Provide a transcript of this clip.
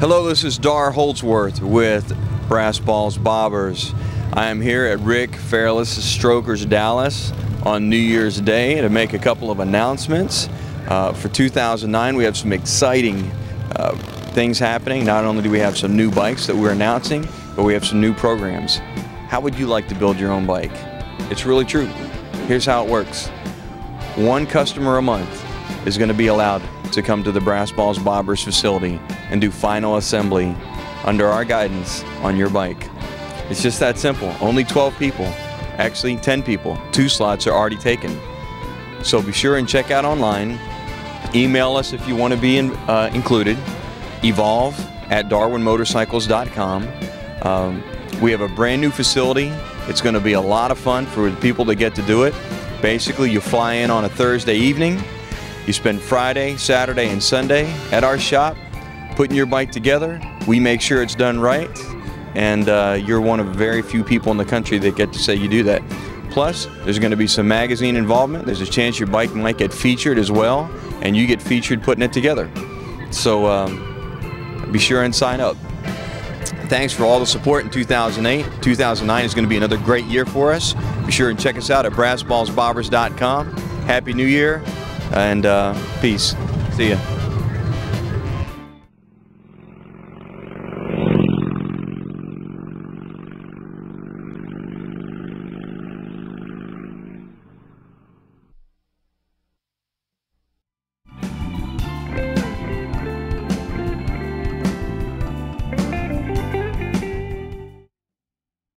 Hello, this is Dar Holdsworth with Brass Balls Bobbers. I am here at Rick Fairless Strokers Dallas on New Year's Day to make a couple of announcements. Uh, for 2009, we have some exciting uh, things happening. Not only do we have some new bikes that we're announcing, but we have some new programs. How would you like to build your own bike? It's really true. Here's how it works. One customer a month is going to be allowed to come to the Brass Balls Bobbers facility and do final assembly under our guidance on your bike. It's just that simple. Only 12 people, actually 10 people. Two slots are already taken. So be sure and check out online. Email us if you want to be in, uh, included. Evolve at darwinmotorcycles.com. Um, we have a brand new facility. It's going to be a lot of fun for people to get to do it. Basically, you fly in on a Thursday evening. You spend Friday, Saturday, and Sunday at our shop putting your bike together. We make sure it's done right, and uh, you're one of very few people in the country that get to say you do that. Plus, there's going to be some magazine involvement. There's a chance your bike might get featured as well, and you get featured putting it together. So um, be sure and sign up. Thanks for all the support in 2008. 2009 is going to be another great year for us. Be sure and check us out at brassballsbobbers.com. Happy New Year and uh, peace. See ya.